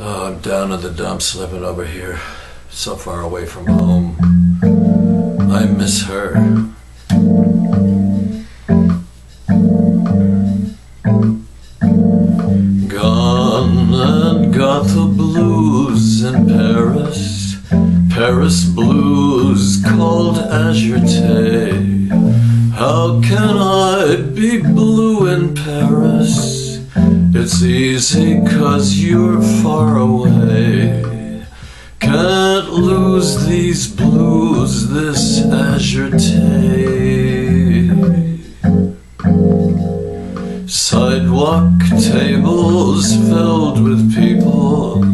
Oh, I'm down in the dumps living over here, so far away from home. I miss her. Gone and got the blues in Paris. Paris blues called Azure-Te. How can I be blue in Paris? It's easy cause you're far away. Can't lose these blues, this Azure-Te. Sidewalk tables filled with people,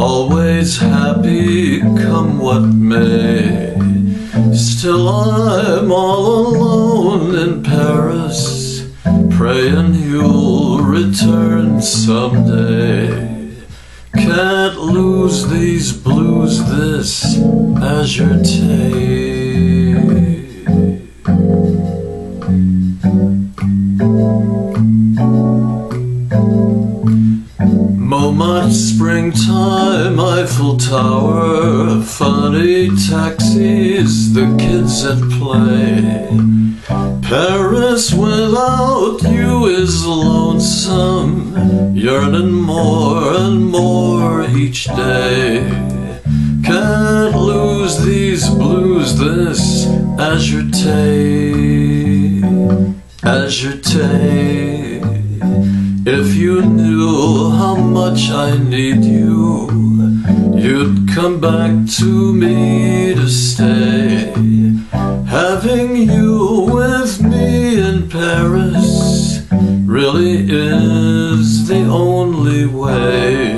always happy come what may. Still I'm all alone in Paris praying you'll return someday. Can't lose these blues, this azure Montmartre springtime, Eiffel Tower, funny taxis, the kids at play. Paris without you is lonesome, yearning more and more each day. Can't lose these blues, this Azure-Te. If you knew how much I need you, you'd come back to me to stay. Really is the only way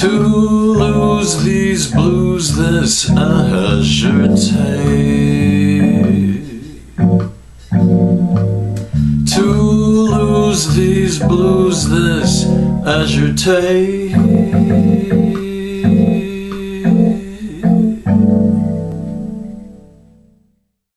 to lose these blues, this azure To lose these blues, this azure